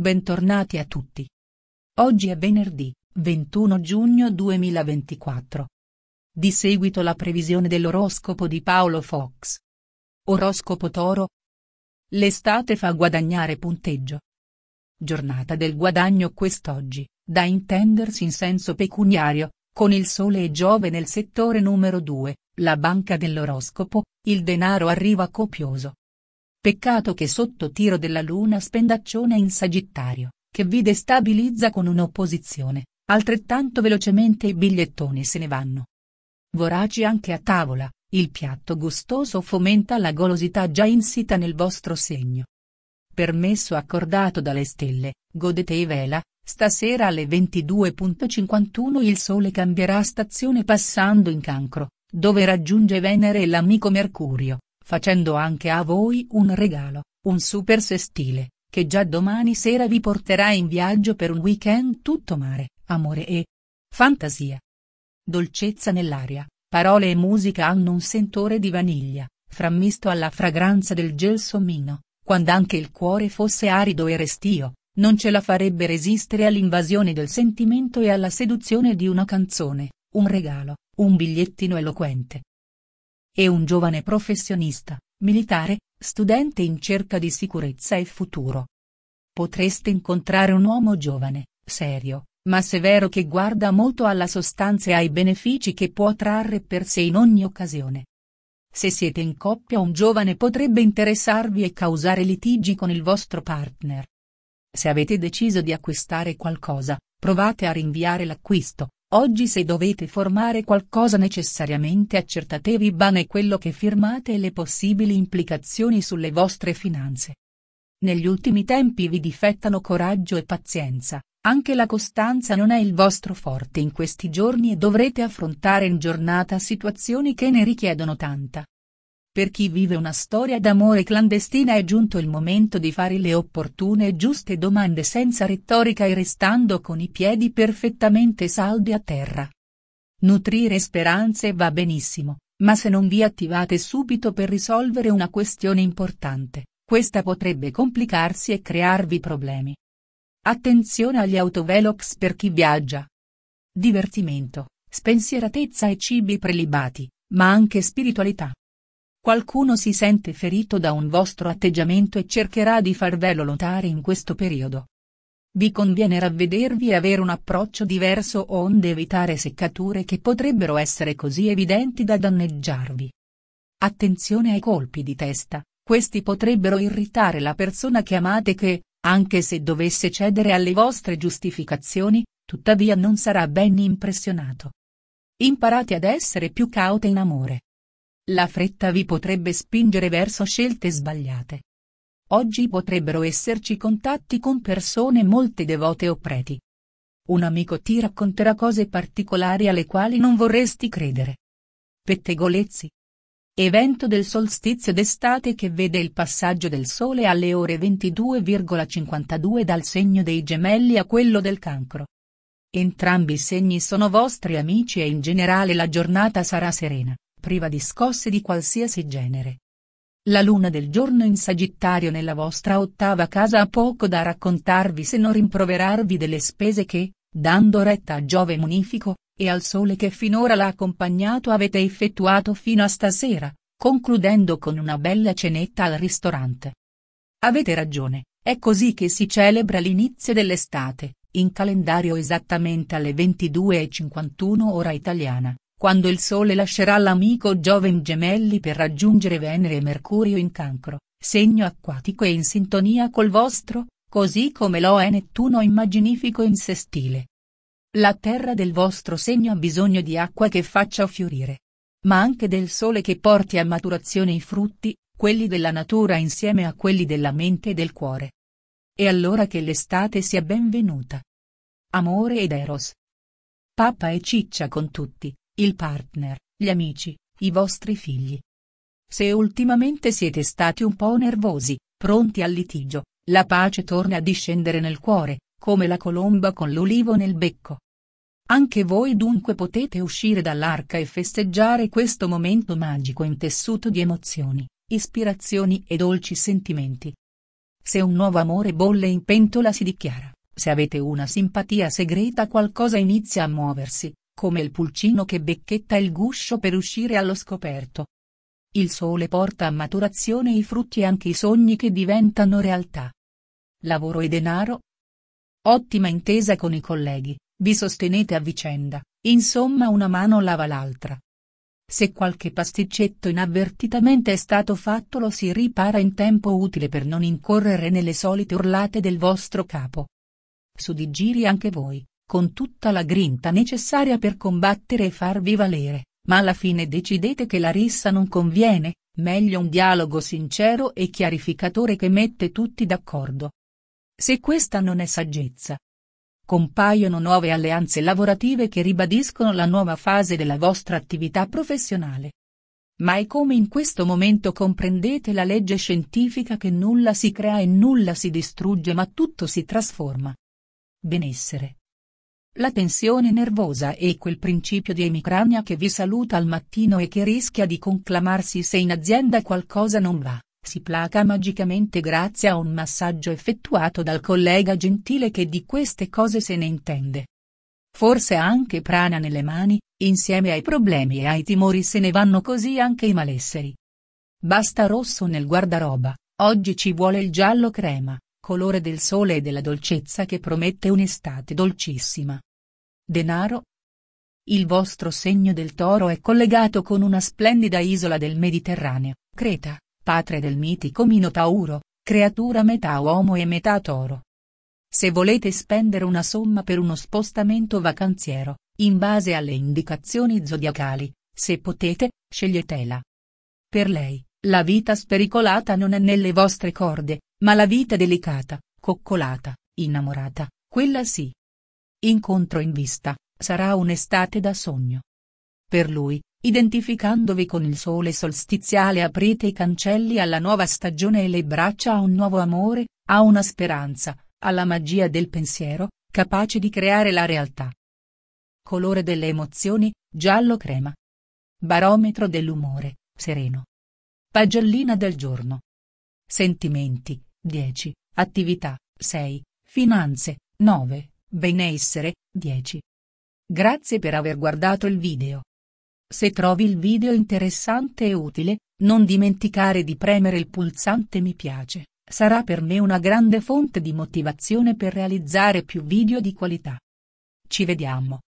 bentornati a tutti. Oggi è venerdì, 21 giugno 2024. Di seguito la previsione dell'oroscopo di Paolo Fox. Oroscopo Toro. L'estate fa guadagnare punteggio. Giornata del guadagno quest'oggi, da intendersi in senso pecuniario, con il Sole e Giove nel settore numero 2, la banca dell'oroscopo, il denaro arriva copioso. Peccato che sotto tiro della luna spendaccione in Sagittario, che vi destabilizza con un'opposizione, altrettanto velocemente i bigliettoni se ne vanno. Voraci anche a tavola, il piatto gustoso fomenta la golosità già insita nel vostro segno. Permesso accordato dalle stelle, godete i vela, stasera alle 22.51 il Sole cambierà stazione passando in cancro, dove raggiunge Venere e l'amico Mercurio, facendo anche a voi un regalo, un super sestile, che già domani sera vi porterà in viaggio per un weekend tutto mare, amore e fantasia. Dolcezza nell'aria, parole e musica hanno un sentore di vaniglia, frammisto alla fragranza del gelsomino, quando anche il cuore fosse arido e restio, non ce la farebbe resistere all'invasione del sentimento e alla seduzione di una canzone, un regalo, un bigliettino eloquente, e un giovane professionista, militare, studente in cerca di sicurezza e futuro. Potreste incontrare un uomo giovane, serio, ma severo che guarda molto alla sostanza e ai benefici che può trarre per sé in ogni occasione. Se siete in coppia un giovane potrebbe interessarvi e causare litigi con il vostro partner. Se avete deciso di acquistare qualcosa, provate a rinviare l'acquisto, Oggi se dovete formare qualcosa necessariamente accertatevi bene quello che firmate e le possibili implicazioni sulle vostre finanze. Negli ultimi tempi vi difettano coraggio e pazienza, anche la costanza non è il vostro forte in questi giorni e dovrete affrontare in giornata situazioni che ne richiedono tanta. Per chi vive una storia d'amore clandestina è giunto il momento di fare le opportune e giuste domande senza retorica e restando con i piedi perfettamente saldi a terra. Nutrire speranze va benissimo, ma se non vi attivate subito per risolvere una questione importante, questa potrebbe complicarsi e crearvi problemi. Attenzione agli autovelox per chi viaggia. Divertimento, spensieratezza e cibi prelibati, ma anche spiritualità. Qualcuno si sente ferito da un vostro atteggiamento e cercherà di farvelo notare in questo periodo. Vi conviene ravvedervi e avere un approccio diverso onde evitare seccature che potrebbero essere così evidenti da danneggiarvi. Attenzione ai colpi di testa, questi potrebbero irritare la persona che amate che, anche se dovesse cedere alle vostre giustificazioni, tuttavia non sarà ben impressionato. Imparate ad essere più caute in amore. La fretta vi potrebbe spingere verso scelte sbagliate. Oggi potrebbero esserci contatti con persone molte devote o preti. Un amico ti racconterà cose particolari alle quali non vorresti credere. Pettegolezzi. Evento del solstizio d'estate che vede il passaggio del Sole alle ore 22,52 dal segno dei gemelli a quello del cancro. Entrambi i segni sono vostri amici e in generale la giornata sarà serena priva di scosse di qualsiasi genere. La luna del giorno in Sagittario nella vostra ottava casa ha poco da raccontarvi se non rimproverarvi delle spese che, dando retta a Giove munifico, e al sole che finora l'ha accompagnato avete effettuato fino a stasera, concludendo con una bella cenetta al ristorante. Avete ragione, è così che si celebra l'inizio dell'estate, in calendario esattamente alle 22.51 ora italiana quando il Sole lascerà l'amico Giove in gemelli per raggiungere Venere e Mercurio in cancro, segno acquatico e in sintonia col vostro, così come lo è Nettuno immaginifico in sestile. La terra del vostro segno ha bisogno di acqua che faccia fiorire. Ma anche del sole che porti a maturazione i frutti, quelli della natura insieme a quelli della mente e del cuore. E allora che l'estate sia benvenuta. Amore ed Eros. Papa e ciccia con tutti il partner, gli amici, i vostri figli. Se ultimamente siete stati un po' nervosi, pronti al litigio, la pace torna a discendere nel cuore, come la colomba con l'ulivo nel becco. Anche voi dunque potete uscire dall'arca e festeggiare questo momento magico intessuto di emozioni, ispirazioni e dolci sentimenti. Se un nuovo amore bolle in pentola si dichiara, se avete una simpatia segreta qualcosa inizia a muoversi, come il pulcino che becchetta il guscio per uscire allo scoperto. Il sole porta a maturazione i frutti e anche i sogni che diventano realtà. Lavoro e denaro? Ottima intesa con i colleghi, vi sostenete a vicenda, insomma una mano lava l'altra. Se qualche pasticcetto inavvertitamente è stato fatto lo si ripara in tempo utile per non incorrere nelle solite urlate del vostro capo. Su di giri anche voi, con tutta la grinta necessaria per combattere e farvi valere, ma alla fine decidete che la rissa non conviene, meglio un dialogo sincero e chiarificatore che mette tutti d'accordo. Se questa non è saggezza, compaiono nuove alleanze lavorative che ribadiscono la nuova fase della vostra attività professionale. Ma è come in questo momento comprendete la legge scientifica che nulla si crea e nulla si distrugge ma tutto si trasforma. Benessere. La tensione nervosa e quel principio di emicrania che vi saluta al mattino e che rischia di conclamarsi se in azienda qualcosa non va si placa magicamente grazie a un massaggio effettuato dal collega gentile che di queste cose se ne intende. Forse anche prana nelle mani, insieme ai problemi e ai timori se ne vanno così anche i malesseri. Basta rosso nel guardaroba, oggi ci vuole il giallo crema, colore del sole e della dolcezza che promette un'estate dolcissima. Denaro? Il vostro segno del toro è collegato con una splendida isola del Mediterraneo, Creta, patria del mitico Minotauro, creatura metà uomo e metà toro. Se volete spendere una somma per uno spostamento vacanziero, in base alle indicazioni zodiacali, se potete, sceglietela. Per lei, la vita spericolata non è nelle vostre corde, ma la vita delicata, coccolata, innamorata, quella sì. Incontro in vista, sarà un'estate da sogno. Per lui, Identificandovi con il sole solstiziale aprite i cancelli alla nuova stagione e le braccia a un nuovo amore, a una speranza, alla magia del pensiero, capace di creare la realtà. Colore delle emozioni, giallo crema. Barometro dell'umore, sereno. Pagellina del giorno. Sentimenti, 10, attività, 6, finanze, 9, benessere, 10. Grazie per aver guardato il video. Se trovi il video interessante e utile, non dimenticare di premere il pulsante mi piace, sarà per me una grande fonte di motivazione per realizzare più video di qualità. Ci vediamo.